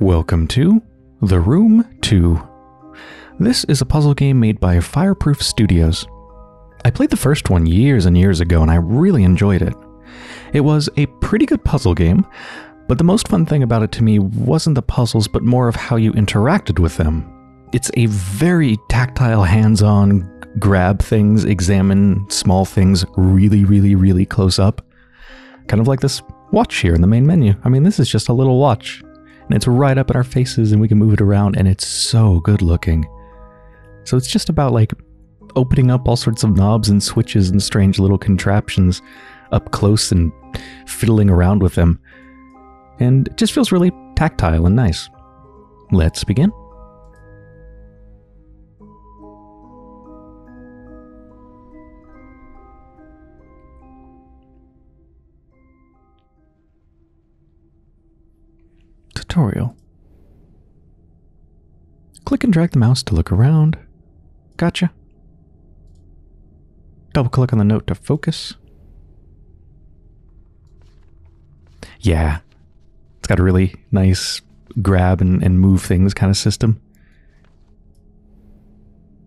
Welcome to The Room 2. This is a puzzle game made by Fireproof Studios. I played the first one years and years ago and I really enjoyed it. It was a pretty good puzzle game, but the most fun thing about it to me wasn't the puzzles, but more of how you interacted with them. It's a very tactile, hands on, grab things, examine small things really, really, really close up. Kind of like this watch here in the main menu. I mean, this is just a little watch, and it's right up in our faces, and we can move it around, and it's so good looking. So it's just about like opening up all sorts of knobs and switches and strange little contraptions up close and fiddling around with them. And it just feels really tactile and nice. Let's begin. Click and drag the mouse to look around. Gotcha. Double click on the note to focus. Yeah. It's got a really nice grab and, and move things kind of system.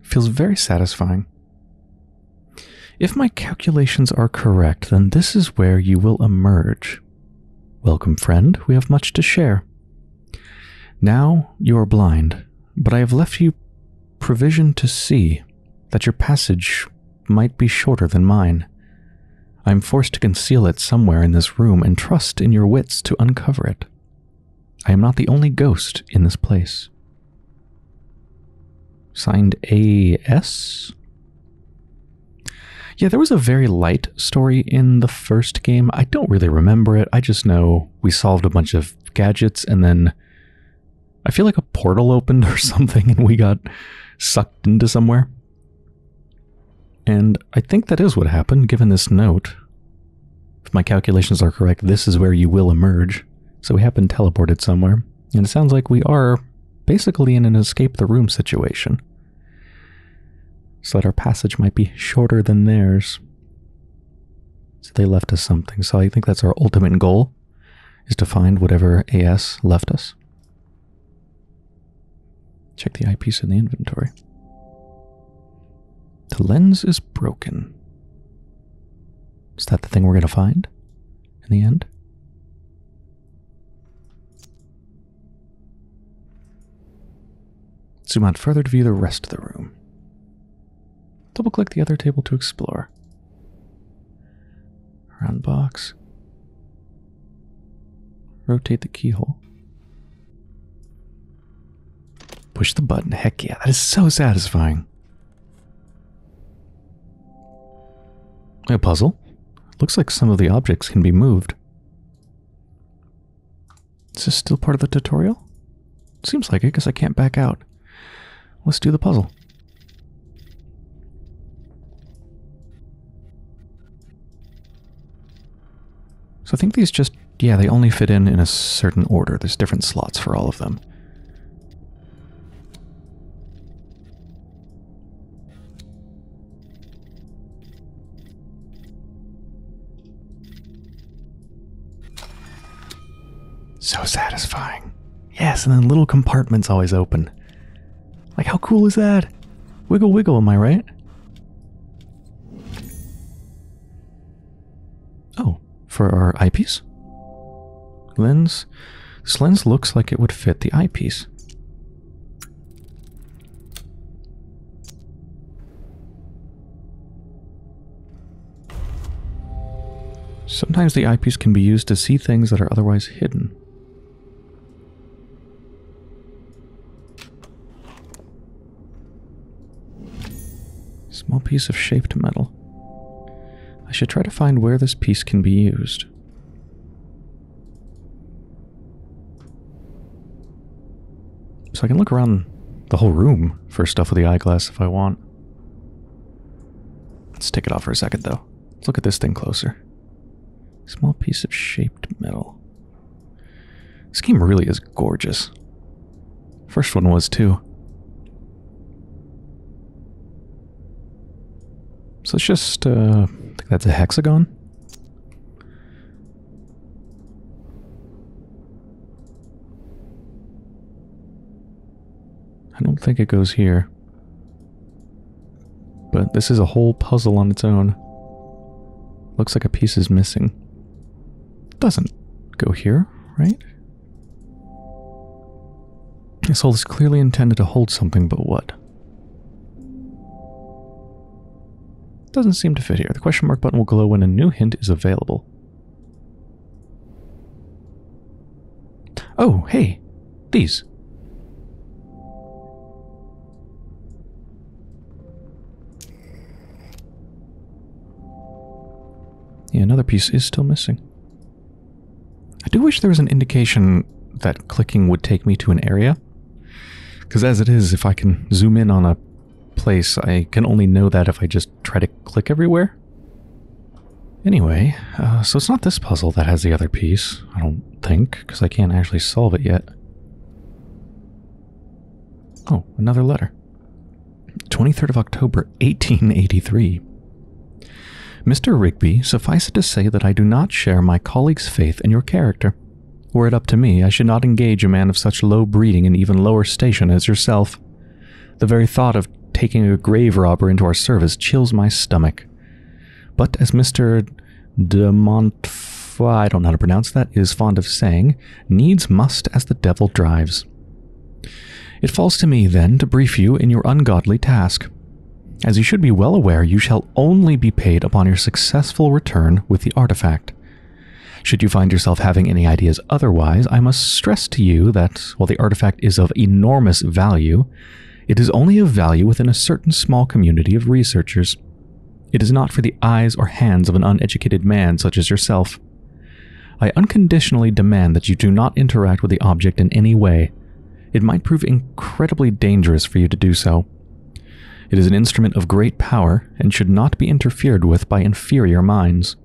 Feels very satisfying. If my calculations are correct, then this is where you will emerge. Welcome, friend. We have much to share. Now you are blind, but I have left you provision to see that your passage might be shorter than mine. I am forced to conceal it somewhere in this room and trust in your wits to uncover it. I am not the only ghost in this place. Signed A.S.? Yeah, there was a very light story in the first game. I don't really remember it. I just know we solved a bunch of gadgets and then I feel like a portal opened or something and we got sucked into somewhere. And I think that is what happened, given this note. If my calculations are correct, this is where you will emerge. So we have been teleported somewhere. And it sounds like we are basically in an escape the room situation. So that our passage might be shorter than theirs. So they left us something. So I think that's our ultimate goal, is to find whatever AS left us. Check the eyepiece in the inventory. The lens is broken. Is that the thing we're going to find in the end? Zoom out further to view the rest of the room. Double click the other table to explore. Round box. Rotate the keyhole. Push the button. Heck yeah, that is so satisfying. A puzzle. Looks like some of the objects can be moved. Is this still part of the tutorial? Seems like it, because I can't back out. Let's do the puzzle. So I think these just, yeah, they only fit in in a certain order. There's different slots for all of them. So satisfying. Yes, and then little compartments always open. Like, how cool is that? Wiggle, wiggle, am I right? Oh, for our eyepiece? Lens. This lens looks like it would fit the eyepiece. Sometimes the eyepiece can be used to see things that are otherwise hidden. Small piece of shaped metal. I should try to find where this piece can be used. So I can look around the whole room for stuff with the eyeglass if I want. Let's take it off for a second though. Let's look at this thing closer. Small piece of shaped metal. This game really is gorgeous. First one was too. So it's just, uh, I think that's a hexagon. I don't think it goes here. But this is a whole puzzle on its own. Looks like a piece is missing. Doesn't go here, right? This hole is clearly intended to hold something, but what? Doesn't seem to fit here. The question mark button will glow when a new hint is available. Oh, hey, these. Yeah, another piece is still missing. I do wish there was an indication that clicking would take me to an area. Because as it is, if I can zoom in on a place, I can only know that if I just try to click everywhere. Anyway, uh, so it's not this puzzle that has the other piece, I don't think, because I can't actually solve it yet. Oh, another letter. 23rd of October, 1883. Mr. Rigby, suffice it to say that I do not share my colleague's faith in your character. Were it up to me, I should not engage a man of such low breeding and even lower station as yourself. The very thought of taking a grave robber into our service chills my stomach. But as Mr. de Montfort, I don't know how to pronounce that, is fond of saying, needs must as the devil drives. It falls to me, then, to brief you in your ungodly task. As you should be well aware, you shall only be paid upon your successful return with the artifact. Should you find yourself having any ideas otherwise, I must stress to you that while the artifact is of enormous value, it is only of value within a certain small community of researchers. It is not for the eyes or hands of an uneducated man such as yourself. I unconditionally demand that you do not interact with the object in any way. It might prove incredibly dangerous for you to do so. It is an instrument of great power and should not be interfered with by inferior minds.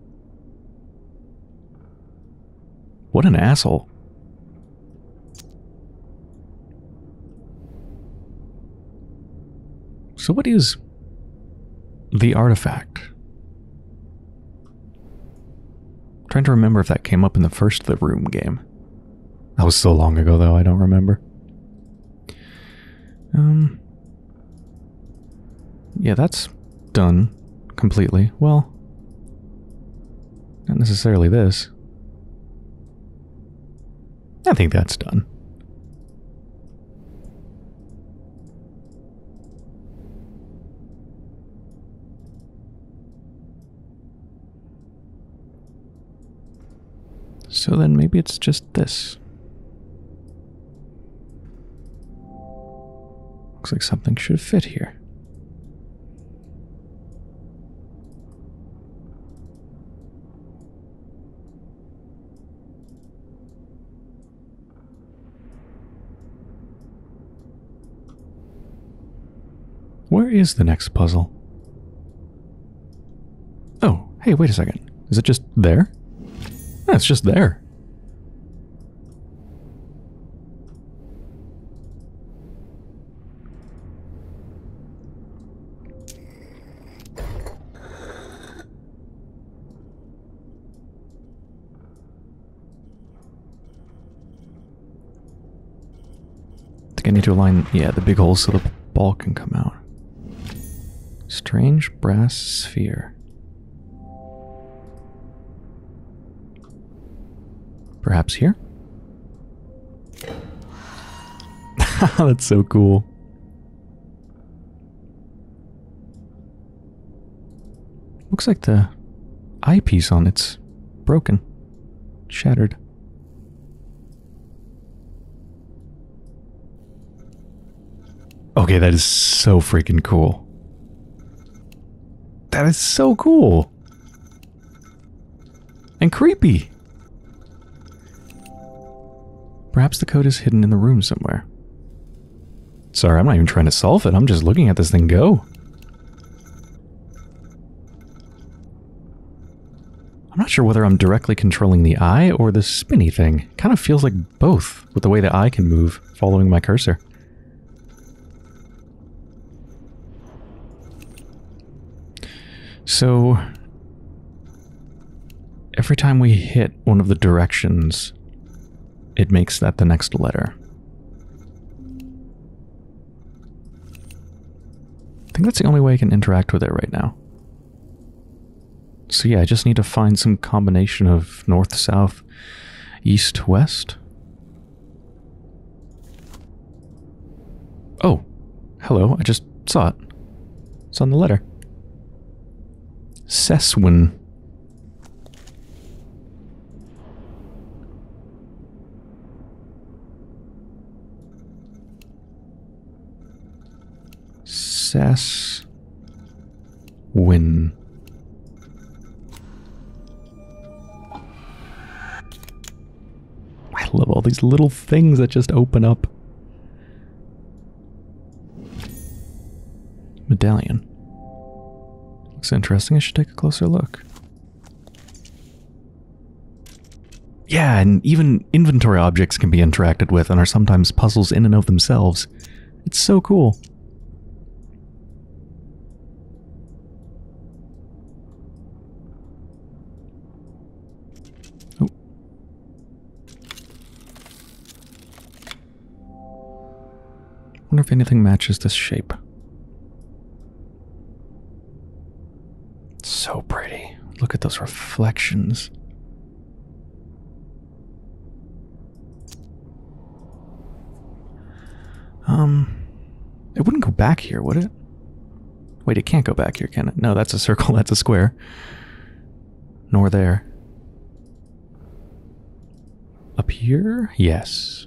What an asshole. So, what is the artifact? I'm trying to remember if that came up in the first The Room game. That was so long ago, though, I don't remember. Um. Yeah, that's done completely. Well, not necessarily this. I think that's done. So then maybe it's just this. Looks like something should fit here. Where is the next puzzle? Oh, hey, wait a second. Is it just there? It's just there. I need to align, yeah, the big holes so the ball can come out. Strange brass sphere. Perhaps here? That's so cool. Looks like the eyepiece on it's broken, shattered. Okay, that is so freaking cool. That is so cool. And creepy. Perhaps the code is hidden in the room somewhere. Sorry, I'm not even trying to solve it. I'm just looking at this thing go. I'm not sure whether I'm directly controlling the eye or the spinny thing. Kind of feels like both with the way the eye can move following my cursor. So, every time we hit one of the directions, it makes that the next letter. I think that's the only way I can interact with it right now. So yeah, I just need to find some combination of north, south, east, west. Oh, hello, I just saw it. It's on the letter. Seswin. Sess Win. I love all these little things that just open up. Medallion. Looks interesting. I should take a closer look. Yeah, and even inventory objects can be interacted with and are sometimes puzzles in and of themselves. It's so cool. Anything matches this shape. So pretty. Look at those reflections. Um, it wouldn't go back here, would it? Wait, it can't go back here, can it? No, that's a circle, that's a square. Nor there. Up here? Yes.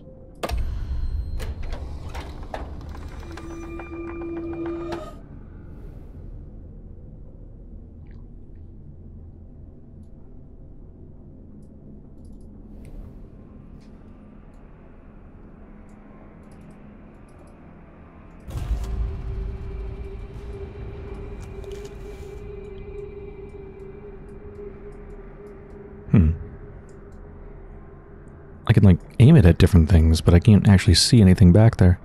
I can like aim it at different things, but I can't actually see anything back there.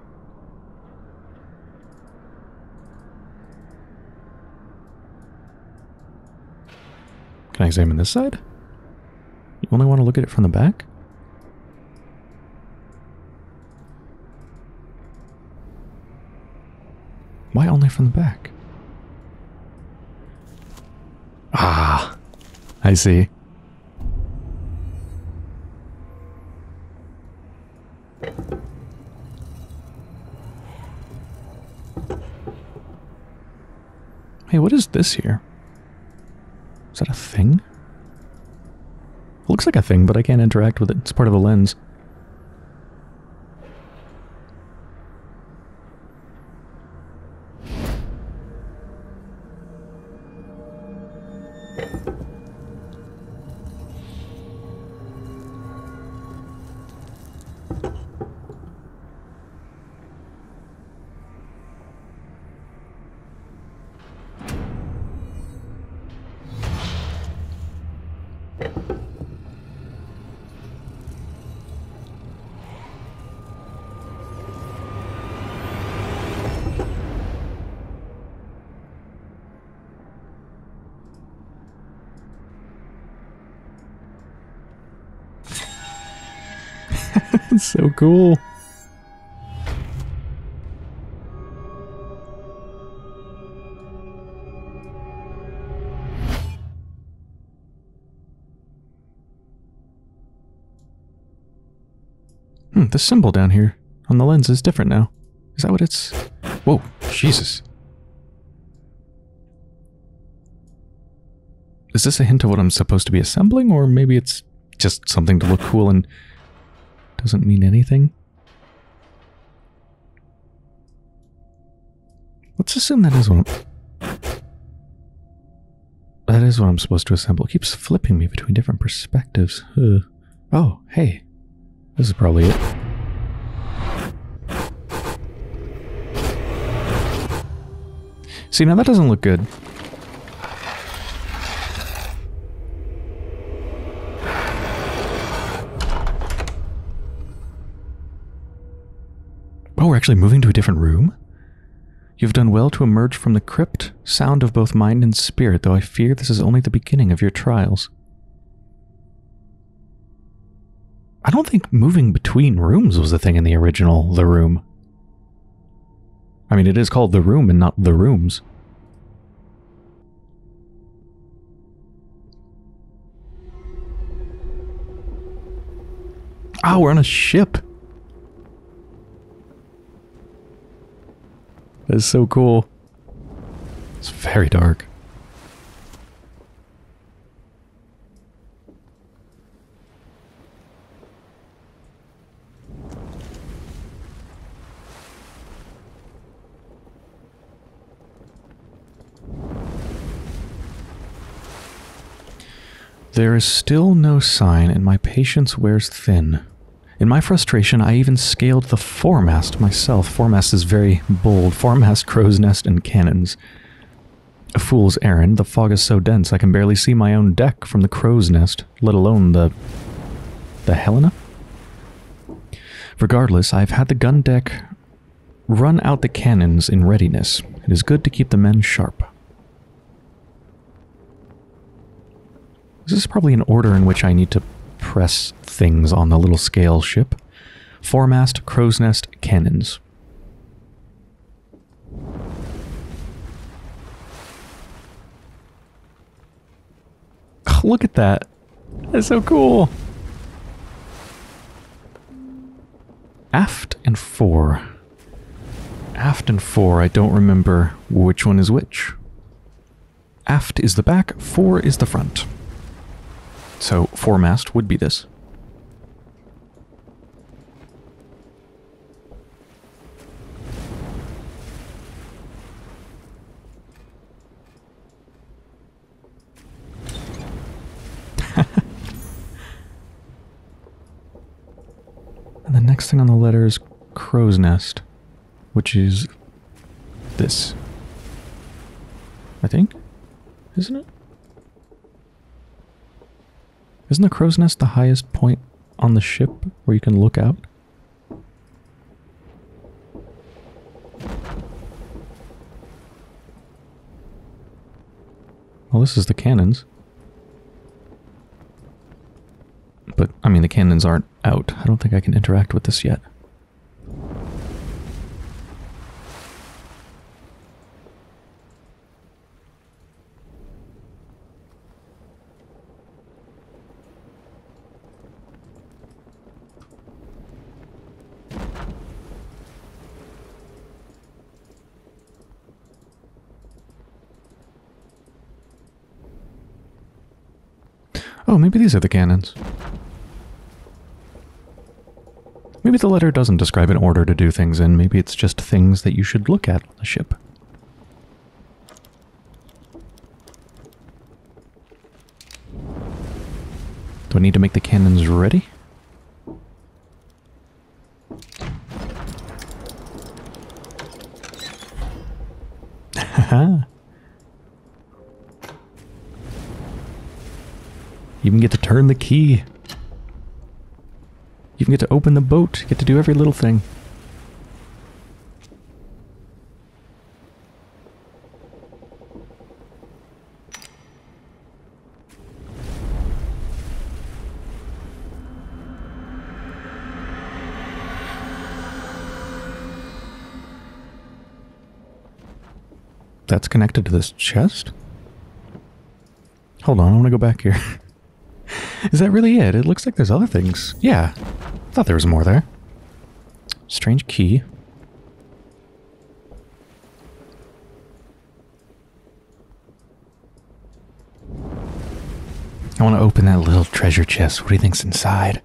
Can I examine this side? You only want to look at it from the back? Why only from the back? Ah, I see. Hey, what is this here? Is that a thing? It looks like a thing, but I can't interact with it. It's part of the lens. so cool. Hmm, the symbol down here on the lens is different now. Is that what it's... Whoa, Jesus. Is this a hint of what I'm supposed to be assembling, or maybe it's just something to look cool and doesn't mean anything? Let's assume that is what I'm... That is what I'm supposed to assemble. It keeps flipping me between different perspectives. Oh, hey. This is probably it. See, now that doesn't look good. Actually moving to a different room? You've done well to emerge from the crypt, sound of both mind and spirit, though I fear this is only the beginning of your trials. I don't think moving between rooms was a thing in the original The Room. I mean, it is called the room and not the rooms. Oh, we're on a ship. That is so cool. It's very dark. There is still no sign, and my patience wears thin. In my frustration, I even scaled the foremast myself. Foremast is very bold. Foremast, crow's nest, and cannons. A fool's errand. The fog is so dense I can barely see my own deck from the crow's nest, let alone the... the Helena? Regardless, I've had the gun deck run out the cannons in readiness. It is good to keep the men sharp. This is probably an order in which I need to press things on the little scale ship. Foremast, crow's nest, cannons. Look at that. That's so cool. Aft and fore. Aft and fore, I don't remember which one is which. Aft is the back, fore is the front. So foremast would be this. and the next thing on the letter is crow's nest, which is this. I think? Isn't it? Isn't the crow's nest the highest point on the ship where you can look out? Well, this is the cannons. But, I mean, the cannons aren't out. I don't think I can interact with this yet. Oh, maybe these are the cannons. Maybe the letter doesn't describe an order to do things in. Maybe it's just things that you should look at on the ship. Do I need to make the cannons ready? Haha. You even get to turn the key. You even get to open the boat. You get to do every little thing. That's connected to this chest? Hold on, I want to go back here. Is that really it? It looks like there's other things. Yeah. I Thought there was more there. Strange key. I want to open that little treasure chest. What do you think's inside?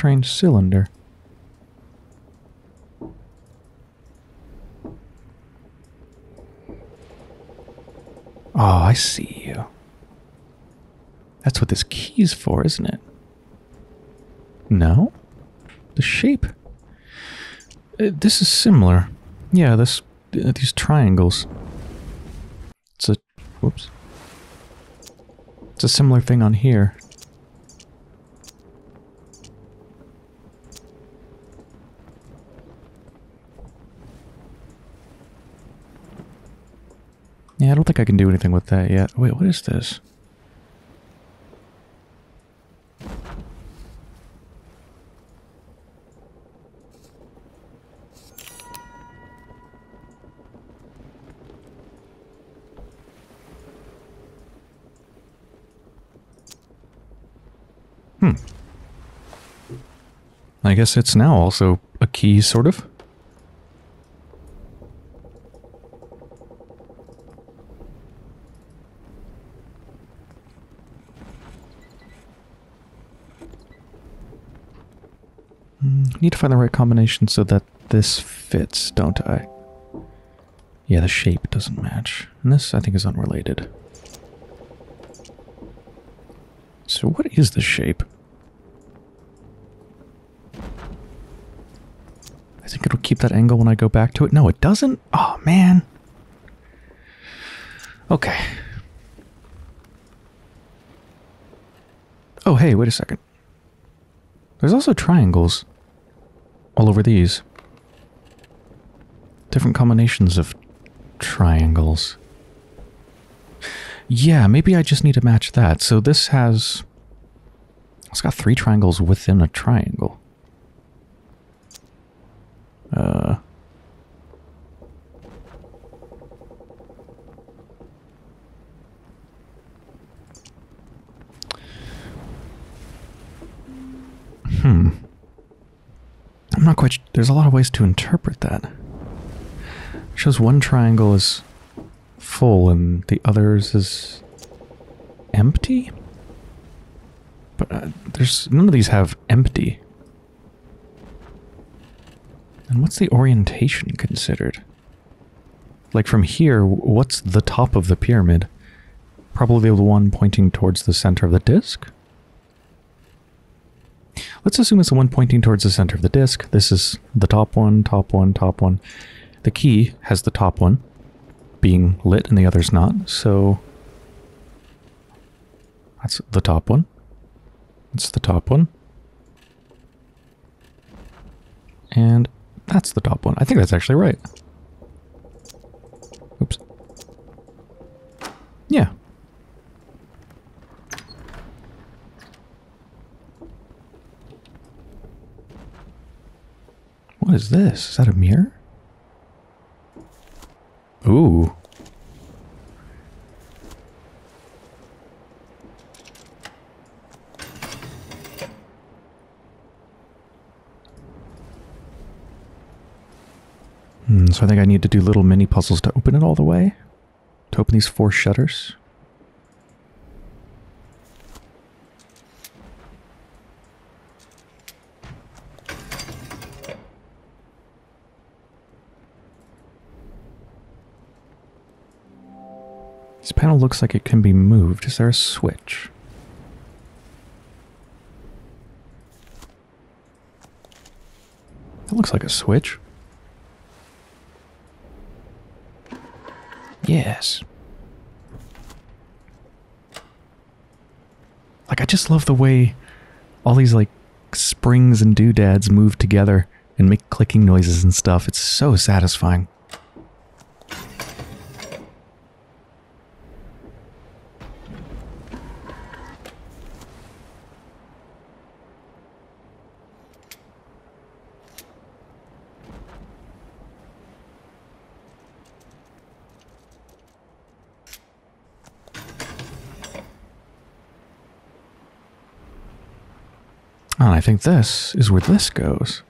strange cylinder. Oh, I see you. That's what this key's for, isn't it? No? The shape. Uh, this is similar. Yeah, this uh, these triangles. It's a whoops. It's a similar thing on here. Don't think I can do anything with that yet. Wait, what is this? Hmm. I guess it's now also a key, sort of. Need to find the right combination so that this fits, don't I? Yeah, the shape doesn't match. And this, I think, is unrelated. So what is the shape? I think it'll keep that angle when I go back to it. No, it doesn't? Oh, man. Okay. Oh, hey, wait a second. There's also triangles all over these. Different combinations of triangles. Yeah, maybe I just need to match that. So this has... It's got three triangles within a triangle. Uh... Hmm. I'm not quite... There's a lot of ways to interpret that. It shows one triangle is full and the others is empty? But uh, there's none of these have empty. And what's the orientation considered? Like from here, what's the top of the pyramid? Probably the one pointing towards the center of the disk? Let's assume it's the one pointing towards the center of the disk. This is the top one, top one, top one. The key has the top one being lit and the other's not, so that's the top one. That's the top one. And that's the top one. I think that's actually right. Oops. Yeah. What is this? Is that a mirror? Ooh. Hmm, so I think I need to do little mini puzzles to open it all the way. To open these four shutters. This panel looks like it can be moved. Is there a switch? That looks like a switch. Yes. Like, I just love the way all these, like, springs and doodads move together and make clicking noises and stuff. It's so satisfying. Think this is where this goes.